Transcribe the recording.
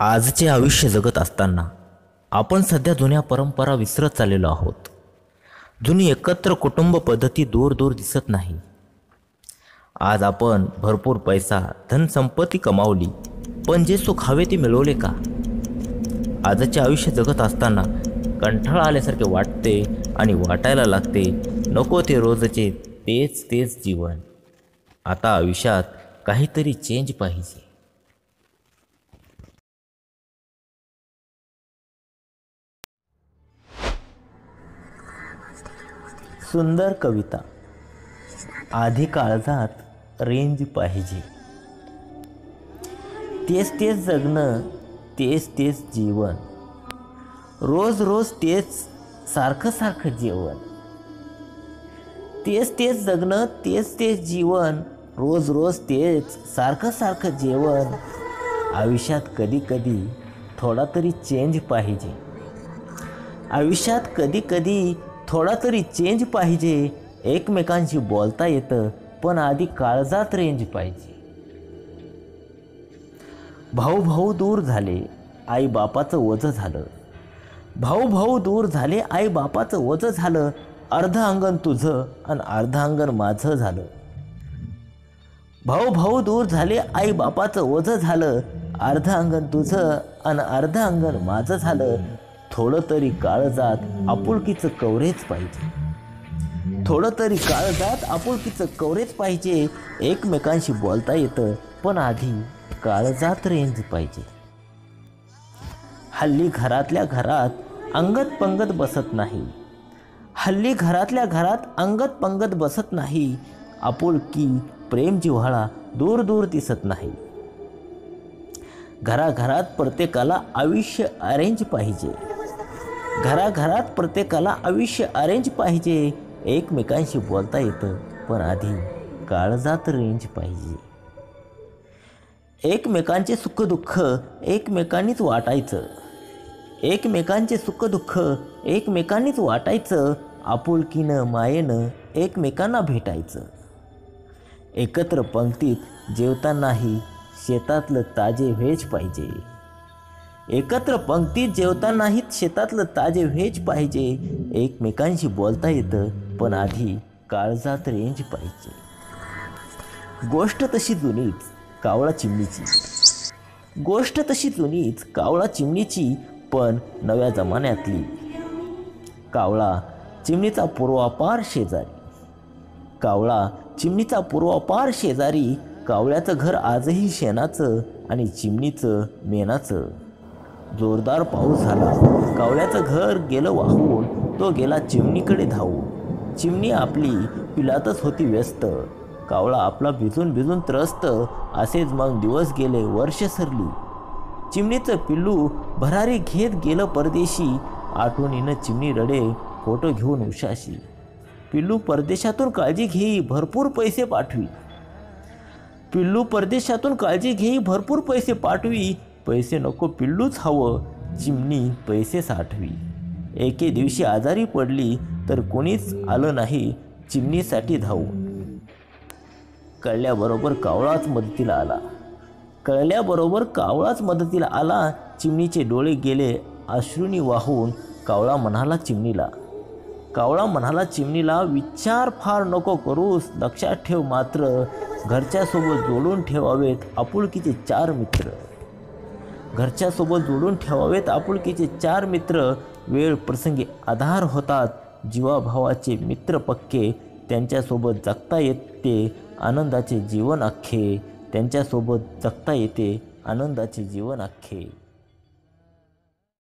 आजचे आयुष्य जगत असताना आपण सध्या जुन्या परंपरा विसरत चाललेलो आहोत. जुनी एकत्र कुटुंब पद्धती दूर दूर दिसत नाही. आज आपण भरपूर पैसा धनसंपत्ती कमावली पण जे सुख हवे ते मिळवले का? आजचे आयुष्य जगत असताना कंठाळा आल्यासारखे वाटते आणि वाटायला लागते नको ते रोजचे तेच तेच जीवन. आता आयुष्यात काहीतरी चेंज पाहिजे. सुंदर कविता. आधी काळजात रेंज पाहिजे. तेच तेच जगणं तेच तेच जीवन. रोज रोज तेच सारखं सारखं जेवण. तेच तेच जगणं तेच तेच जीवन. रोज रोज तेच सारखं सारखं जेवण. आयुष्यात कधी कधी थोडा तरी चेंज पाहिजे. आयुष्यात कधी कधी थोडा तरी चेंज पाहिजे. एकमेकांशी बोलता येतं पण आधी काळजात रेंज पाहिजे. भाऊ भाऊ दूर झाले आई बापाचं ओझं झालं. भाऊ भाऊ दूर झाले आई बापाचं ओझं झालं. अर्ध अंगण तुझं आणि अर्ध अंगण माझं झालं. भाऊ भाऊ दूर झाले आई बापाचं ओझं झालं. अर्ध अंगण तुझं आणि अर्ध अंगण माझं झालं. थोडं तरी काळजात आपुलकीचं कवरेज पाहिजे. थोडं तरी काळजात आपुलकीचं कवरेज पाहिजे. एकमेकांशी बोलता येतं पण आधी काळजात रेंज पाहिजे. हल्ली घरातल्या घरात अंगत पंगत बसत नाही. हल्ली घरातल्या घरात अंगत पंगत बसत नाही. आपुलकी प्रेम जिव्हाळा दूर दूर दिसत नाही. घराघरात प्रत्येकाला आयुष्य अरेंज पाहिजे. घराघरात प्रत्येकाला आयुष्य अरेंज पाहिजे. एकमेकांशी बोलता येतं पण आधी काळजात रेंज पाहिजे. एकमेकांचे सुखदुःख एकमेकांनीच वाटायचं. एकमेकांचे सुखदुःख एकमेकांनीच वाटायचं. आपुलकीनं मायेनं एकमेकांना भेटायचं. एकत्र पंक्तीत जेवतानाही शेतातलं ताजे व्हेज पाहिजे. एकत्र पंक्तीत जेवतानाही शेतातलं ताजे व्हेज पाहिजे. एकमेकांशी बोलता येतं पण आधी काळजात रेंज पाहिजे. गोष्ट तशी जुनीच कावळा चिमणीची. गोष्ट तशी जुनीच कावळा चिमणीची पण नव्या जमान्यातली. कावळा चिमणीचा पूर्वापार शेजारी. कावळा चिमणीचा पूर्वापार शेजारी कावळ्याचं घर आजही शेणाचं आणि चिमणीचं मेणाचं. जोरदार पाऊस झाला. कावळ्याचं घर गेलं वाहून तो गेला चिमणीकडे धावून. चिमणी आपली पिलातच होती व्यस्त. कावळा आपला भिजून भिजून त्रस्त असेच मग दिवस गेले वर्ष सरली. चिमणीचं पिल्लू भरारी घेत गेलं परदेशी आठवणीनं चिमणी रडे फोटो घेऊन उशाशी. पिल्लू परदेशातून काळजी घेई भरपूर पैसे पाठवी. पिल्लू परदेशातून काळजी घेई भरपूर पैसे पाठवी पैसे नको पिल्लूच हवं. चिमणी पैसे साठवी. एके दिवशी आजारी पडली तर कोणीच आलं नाही चिमणीसाठी धावू. कळल्याबरोबर कावळाच मदतीला आला. कळल्याबरोबर कावळाच मदतीला आला चिमणीचे डोळे गेले अश्रूनी वाहून कावळा म्हणाला चिमणीला. कावळा म्हणाला चिमणीला विचार फार नको करूस लक्षात ठेव मात्र घरच्यासोबत जोडून ठेवावेत आपुलकीचे चार मित्र. घरच्यासोबत जोडून ठेवावेत आपुलकीचे चार मित्र. वेळ प्रसंगी आधार होतात. जीवाभावाचे मित्र पक्के. त्यांच्यासोबत जगता येते आनंदाचे जीवन अख्खे. त्यांच्यासोबत जगता येते आनंदाचे जीवन अख्खे.